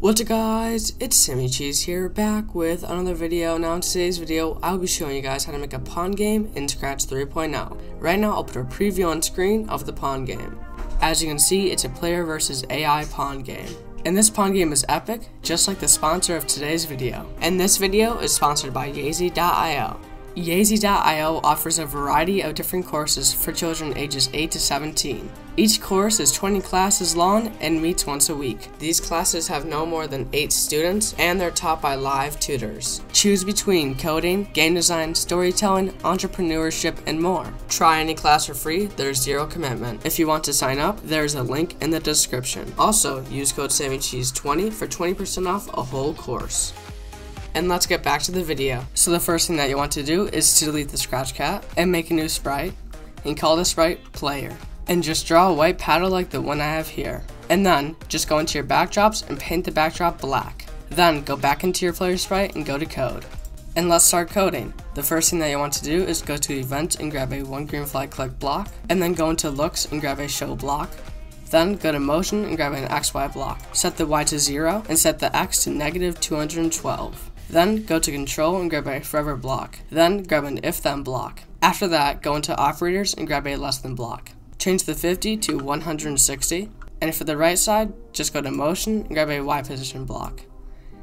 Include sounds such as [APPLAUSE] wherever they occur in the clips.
What's up guys, it's SammyCheez here, back with another video. Now in today's video, I'll be showing you guys how to make a pong game in Scratch 3.0. Right now, I'll put a preview on screen of the pong game. As you can see, it's a player versus AI pong game. And this pong game is epic, just like the sponsor of today's video. And this video is sponsored by YaizY.io. YaizY.io offers a variety of different courses for children ages 8 to 17. Each course is 20 classes long and meets once a week. These classes have no more than 8 students and they're taught by live tutors. Choose between coding, game design, storytelling, entrepreneurship, and more. Try any class for free, there's zero commitment. If you want to sign up, there's a link in the description. Also, use code SammyCheez20 for 20% off a whole course and let's get back to the video. So the first thing that you want to do is to delete the scratch cat and make a new sprite and call the sprite player. And just draw a white paddle like the one I have here. And then just go into your backdrops and paint the backdrop black. Then go back into your player sprite and go to code. And let's start coding. The first thing that you want to do is go to events and grab a one green flag click block, and then go into looks and grab a show block. Then go to motion and grab an XY block. Set the Y to 0 and set the X to negative 212. Then go to control and grab a forever block. Then grab an if then block. After that, go into operators and grab a less than block. Change the 50 to 160. And for the right side, just go to motion and grab a Y position block.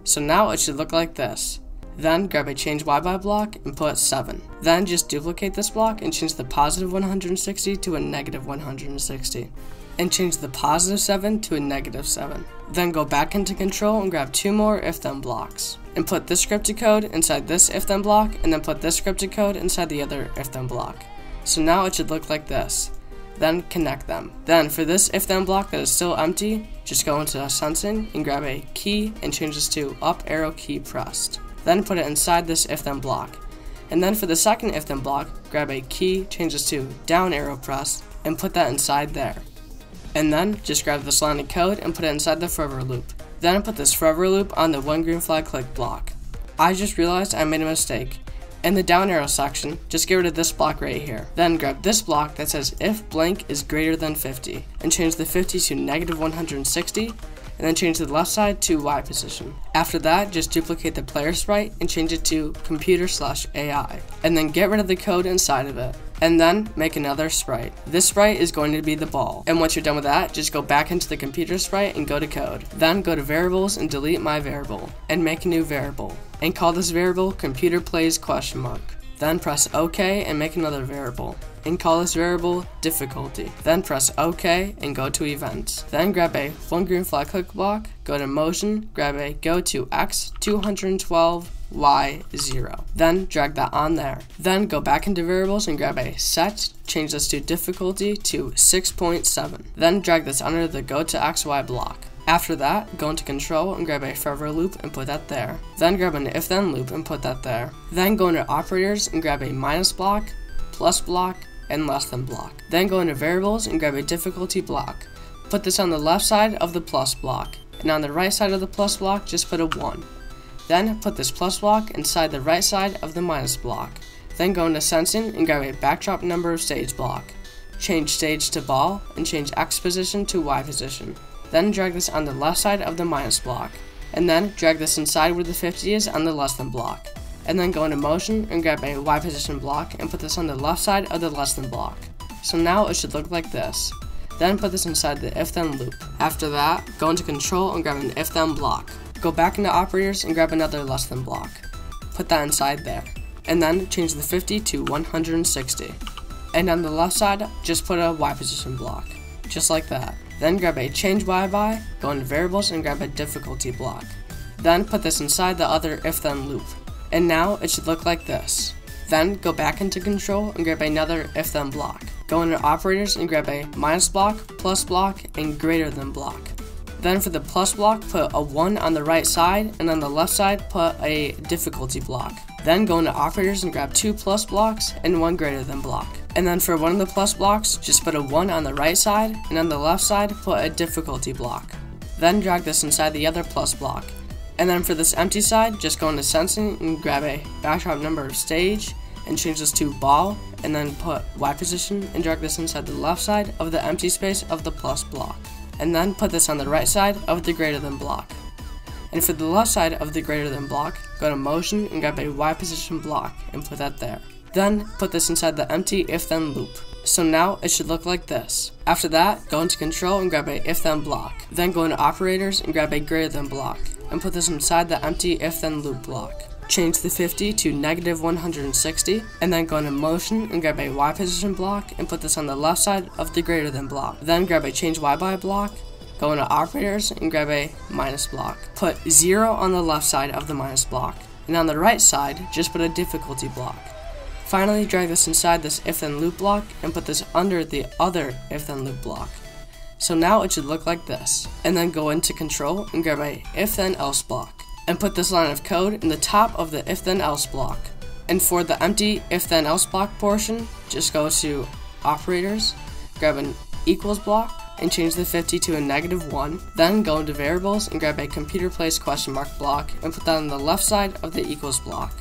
So now it should look like this. Then grab a change Y by block and put 7. Then just duplicate this block and change the positive 160 to a negative 160 and change the positive 7 to a negative 7. Then go back into control and grab two more if then blocks. And put this scripted code inside this if then block and then put this scripted code inside the other if then block. So now it should look like this. Then connect them. Then for this if then block that is still empty, just go into sensing and grab a key and change this to up arrow key pressed. Then put it inside this if then block. And then for the second if then block, grab a key, change this to down arrow pressed, and put that inside there and then just grab this line of code and put it inside the forever loop. Then put this forever loop on the one green flag click block. I just realized I made a mistake. In the down arrow section, just get rid of this block right here. Then grab this block that says if blank is greater than 50 and change the 50 to negative 160 and then change the left side to Y position. After that, just duplicate the player sprite and change it to computer slash AI, and then get rid of the code inside of it. And then make another sprite. This sprite is going to be the ball. And once you're done with that, just go back into the computer sprite and go to code. Then go to variables and delete my variable, and make a new variable. And call this variable computer plays question mark. Then press OK and make another variable and call this variable difficulty. Then press OK and go to events. Then grab a one green flag click block, go to motion, grab a go to X 212 y0. Then drag that on there. Then go back into variables and grab a set, change this to difficulty to 6.7. Then drag this under the go to xy block. After that, go into control and grab a forever loop and put that there. Then grab an if then loop and put that there. Then go into operators and grab a minus block, plus block, and less than block. Then go into variables and grab a difficulty block. Put this on the left side of the plus block, and on the right side of the plus block, just put a 1. Then put this plus block inside the right side of the minus block. Then go into sensing and grab a backdrop number of stage block. Change stage to ball and change X position to Y position. Then drag this on the left side of the minus block. And then drag this inside where the 50 is on the less than block. And then go into motion and grab a Y position block and put this on the left side of the less than block. So now it should look like this. Then put this inside the if then loop. After that, go into control and grab an if then block. Go back into operators and grab another less than block. Put that inside there. And then change the 50 to 160. And on the left side, just put a Y position block. Just like that. Then grab a change Y by, go into variables and grab a difficulty block. Then put this inside the other if then loop. And now it should look like this. Then go back into control and grab another if then block. Go into operators and grab a minus block, plus block, and greater than block. Then for the plus block, put a 1 on the right side, and on the left side, put a difficulty block. Then go into operators and grab two plus blocks and one greater than block. And then for one of the plus blocks, just put a 1 on the right side, and on the left side, put a difficulty block. Then drag this inside the other plus block. And then for this empty side, just go into sensing and grab a backdrop number of stage and change this to ball and then put Y position and drag this inside the left side of the empty space of the plus block. And then put this on the right side of the greater than block. And for the left side of the greater than block, go to motion and grab a Y position block and put that there. Then put this inside the empty if then loop. So now it should look like this. After that, go into control and grab a if then block. Then go into operators and grab a greater than block and put this inside the empty if then loop block. Change the 50 to negative 160 and then go into motion and grab a Y position block and put this on the left side of the greater than block. Then grab a change Y by block Go into operators and grab a minus block. Put 0 on the left side of the minus block, and on the right side, just put a difficulty block. Finally, drag this inside this if then loop block and put this under the other if then loop block. So now it should look like this. And then go into control and grab a if then else block and put this line of code in the top of the if then else block. And for the empty if then else block portion, just go to operators, grab an equals block, and change the 50 to a negative 1. Then go into variables and grab a computer place question mark block and put that on the left side of the equals block.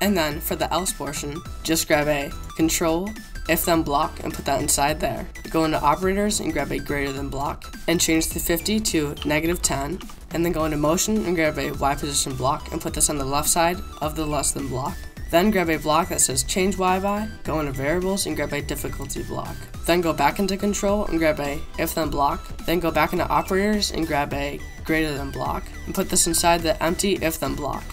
And then for the else portion, just grab a control if then block and put that inside there. Go into operators and grab a greater than block and change the 50 to negative 10 and then go into motion and grab a Y position block and put this on the left side of the less than block. Then grab a block that says change Y by, go into variables and grab a difficulty block. Then go back into control and grab a if then block. Then go back into operators and grab a greater than block and put this inside the empty if then block.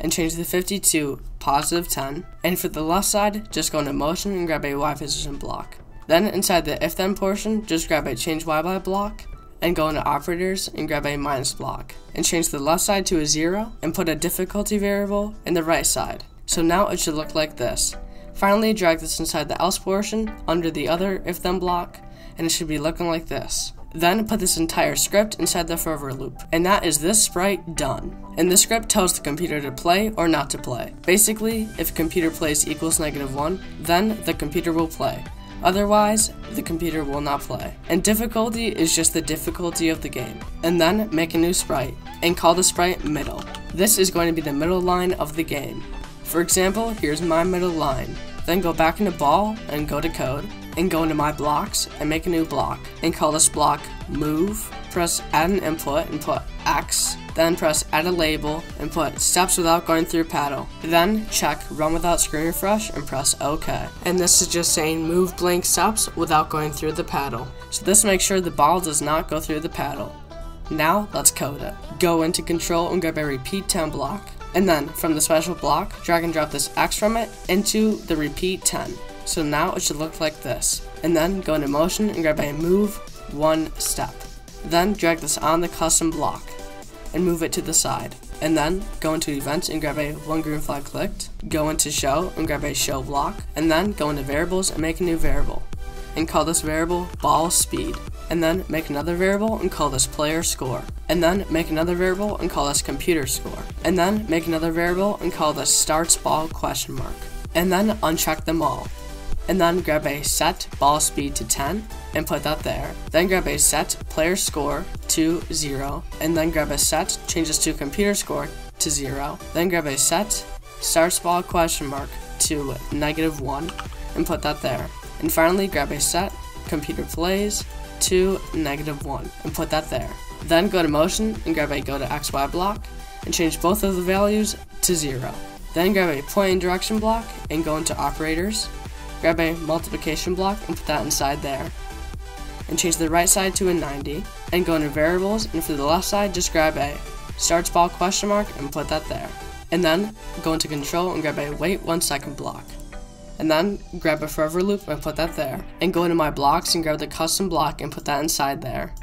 And change the 50 to positive 10. And for the left side, just go into motion and grab a Y position block. Then inside the if then portion, just grab a change Y by block and go into operators and grab a minus block and change the left side to a zero and put a difficulty variable in the right side. So now it should look like this. Finally, drag this inside the else portion under the other if then block, and it should be looking like this. Then put this entire script inside the forever loop. And that is this sprite done. And the script tells the computer to play or not to play. Basically, if computer plays equals negative 1, then the computer will play. Otherwise, the computer will not play. And difficulty is just the difficulty of the game. And then make a new sprite, and call the sprite middle. This is going to be the middle line of the game. For example, here's my middle line. Then go back into ball and go to code and go into my blocks and make a new block and call this block move. Press add an input and put X. Then press add a label and put steps without going through paddle. Then check run without screen refresh and press OK. And this is just saying move blank steps without going through the paddle. So this makes sure the ball does not go through the paddle. Now let's code it. Go into control and grab a repeat 10 block and then from the special block, drag and drop this X from it into the repeat 10. So now it should look like this. And then go into motion and grab a move one step. Then drag this on the custom block and move it to the side. And then go into events and grab a one green flag clicked. Go into show and grab a show block. And then go into variables and make a new variable. And call this variable ball speed and then make another variable and call this player score. And then make another variable and call this computer score. And then make another variable and call this starts ball question mark. And then uncheck them all. And then grab a set ball speed to 10 and put that there. Then grab a set player score to 0 and then grab a set changes to computer score to 0. Then grab a set starts ball question mark to negative 1 and put that there. And finally grab a set computer plays to negative 1 and put that there. Then go to motion and grab a go to XY block and change both of the values to 0. Then grab a point and direction block and go into operators. Grab a multiplication block and put that inside there. And change the right side to a 90 and go into variables and for the left side just grab a starts ball question mark and put that there. And then go into control and grab a wait one second block and then grab a forever loop and put that there. And go into my blocks and grab the custom block and put that inside there.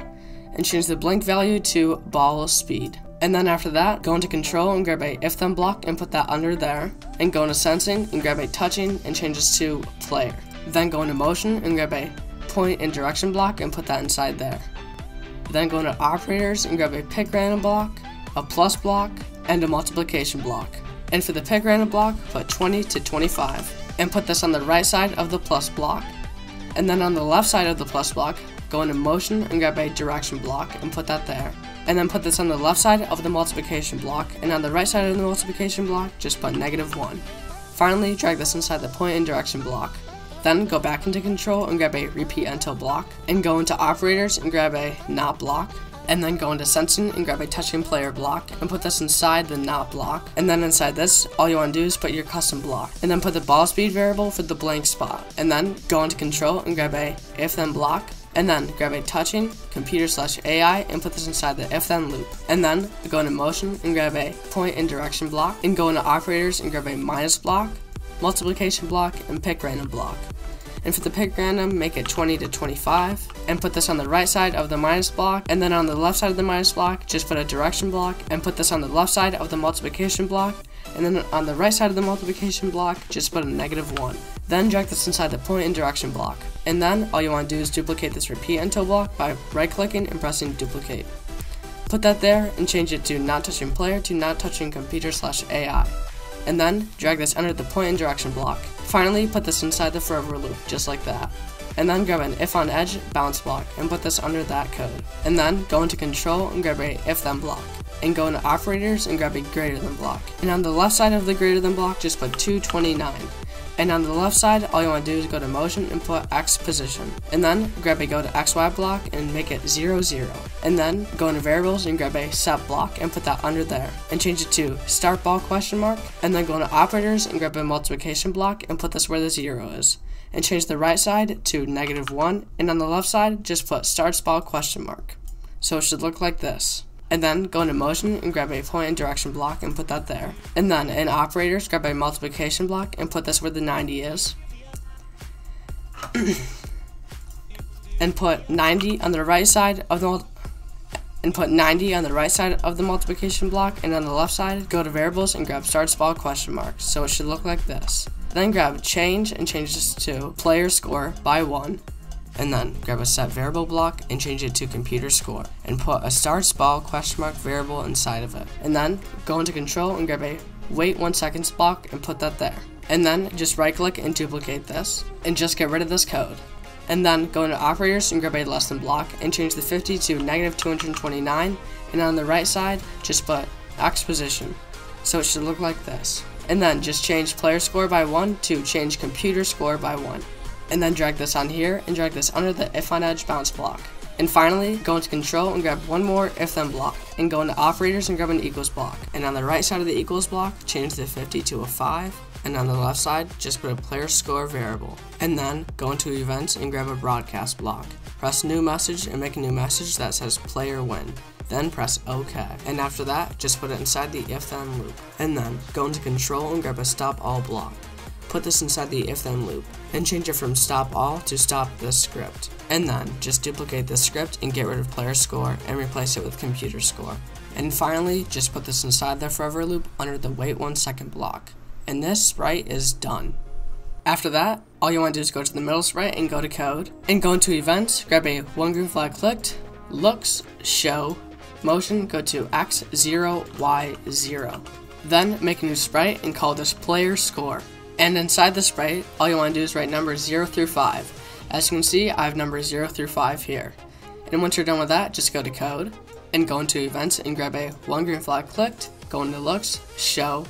And change the blank value to ball speed. And then after that, go into control and grab a if then block and put that under there. And go into sensing and grab a touching and change this to player. Then go into motion and grab a point and direction block and put that inside there. Then go into operators and grab a pick random block, a plus block, and a multiplication block. And for the pick random block, put 20 to 25 and put this on the right side of the plus block. And then on the left side of the plus block, go into motion and grab a direction block and put that there. And then put this on the left side of the multiplication block, and on the right side of the multiplication block, just put negative 1. Finally, drag this inside the point and direction block. Then go back into control and grab a repeat until block, and go into operators and grab a not block, and then go into sensing and grab a touching player block and put this inside the not block. And then inside this, all you want to do is put your custom block and then put the ball speed variable for the blank spot. And then go into control and grab a if then block and then grab a touching computer slash AI and put this inside the if then loop. And then go into motion and grab a point and direction block and go into operators and grab a minus block, multiplication block, and pick random block. And for the pick random, make it 20 to 25 and put this on the right side of the minus block. And then on the left side of the minus block, just put a direction block and put this on the left side of the multiplication block. And then on the right side of the multiplication block, just put a negative 1. Then drag this inside the point and direction block. And then all you want to do is duplicate this repeat until block by right clicking and pressing duplicate. Put that there and change it to not touching player to not touching computer slash AI. And then drag this under the point and direction block. Finally, put this inside the forever loop, just like that. And then grab an if on edge bounce block and put this under that code. And then go into control and grab a if then block. And go into operators and grab a greater than block. And on the left side of the greater than block, just put 229. And on the left side, all you want to do is go to motion and put X position. And then grab a go to XY block and make it 0, 0. And then go into variables and grab a set block and put that under there. And change it to start ball question mark. And then go into operators and grab a multiplication block and put this where the 0 is. And change the right side to negative 1. And on the left side, just put starts ball question mark. So it should look like this and then go into motion and grab a point and direction block and put that there. And then in operators, grab a multiplication block and put this where the 90 is. [CLEARS THROAT] and put 90 on the right side of the and put 90 on the right side of the multiplication block and on the left side go to variables and grab start ball question mark so it should look like this then grab change and change this to player score by 1 and then grab a set variable block and change it to computer score and put a starts ball question mark variable inside of it. And then go into control and grab a wait one seconds block and put that there. And then just right click and duplicate this and just get rid of this code. And then go into operators and grab a less than block and change the 50 to negative 229 and on the right side just put X position. So it should look like this. And then just change player score by 1 to change computer score by 1 and then drag this on here and drag this under the if on edge bounce block. And finally, go into control and grab one more if then block, and go into operators and grab an equals block. And on the right side of the equals block, change the 50 to a 5, and on the left side, just put a player score variable. And then go into events and grab a broadcast block. Press new message and make a new message that says player win. Then press OK. And after that, just put it inside the if then loop. And then go into control and grab a stop all block. Put this inside the if then loop and change it from stop all to stop this script. And then just duplicate this script and get rid of player score and replace it with computer score. And finally, just put this inside the forever loop under the wait one second block. And this sprite is done. After that, all you want to do is go to the middle sprite and go to code, and go into events, grab a one green flag clicked, looks, show, motion, go to x0, y0. Then make a new sprite and call this player score. And inside the sprite, all you want to do is write numbers 0 through 5. As you can see, I have numbers 0 through 5 here. And once you're done with that, just go to code and go into events and grab a one green flag clicked, go into looks, show,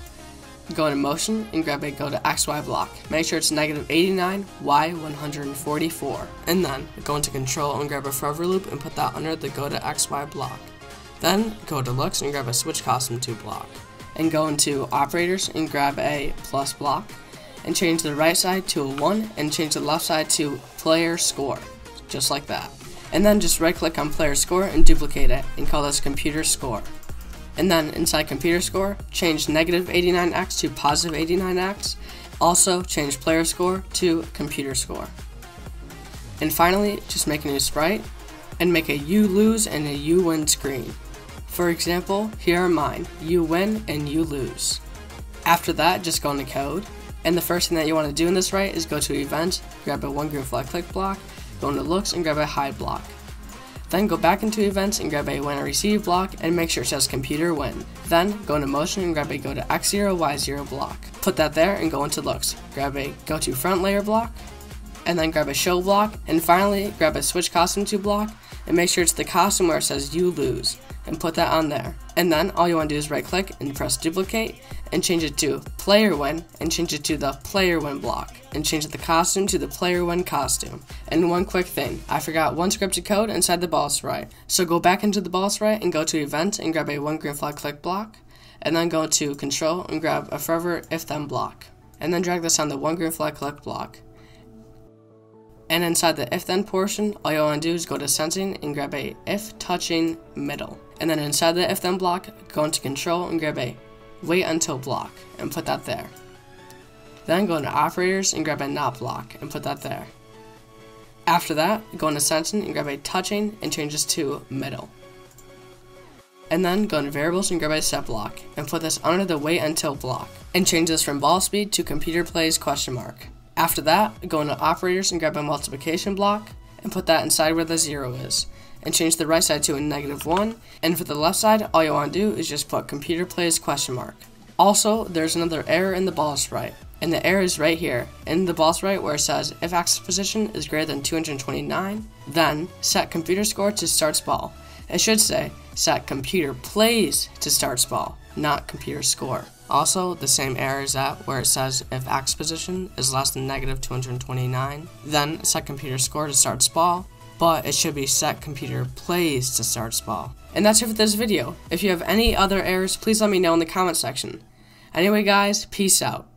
go into motion and grab a go to XY block. Make sure it's negative 89, Y 144. And then go into control and grab a forever loop and put that under the go to XY block. Then go to looks and grab a switch costume to block. And go into operators and grab a plus block and change the right side to a 1 and change the left side to player score, just like that. And then just right click on player score and duplicate it and call this computer score. And then inside computer score, change negative 89x to positive 89x. Also change player score to computer score. And finally, just make a new sprite and make a you lose and a you win screen. For example, here are mine, you win and you lose. After that, just go into code and the first thing that you want to do in this right is go to event, grab a one green flag click block, go into looks and grab a hide block. Then go back into events and grab a when I receive block and make sure it says computer win. Then go into motion and grab a go to x0 y0 block. Put that there and go into looks. Grab a go to front layer block and then grab a show block and finally grab a switch costume to block and make sure it's the costume where it says you lose and put that on there. And then all you want to do is right click and press duplicate and change it to player one and change it to the player one block and change the costume to the player one costume. And one quick thing, I forgot one scripted code inside the boss right. So go back into the boss right and go to event and grab a one green flag click block and then go to control and grab a forever if then block. And then drag this on the one green flag click block. And inside the if then portion, all you want to do is go to sensing and grab a if touching middle. And then inside the if then block, go into control and grab a wait until block and put that there. Then go into operators and grab a not block and put that there. After that, go into sensing and grab a touching and change this to middle. And then go into variables and grab a set block and put this under the wait until block and change this from ball speed to computer plays question mark. After that, go into operators and grab a multiplication block and put that inside where the zero is and change the right side to a negative 1 and for the left side all you want to do is just put computer plays question mark. Also, there's another error in the ball sprite and the error is right here in the ball sprite where it says if axis position is greater than 229 then set computer score to starts ball. It should say set computer plays to starts ball, not computer score. Also, the same error is that where it says if x position is less than negative 229, then set computer score to start ball, but it should be set computer plays to start ball. And that's it for this video. If you have any other errors, please let me know in the comment section. Anyway guys, peace out.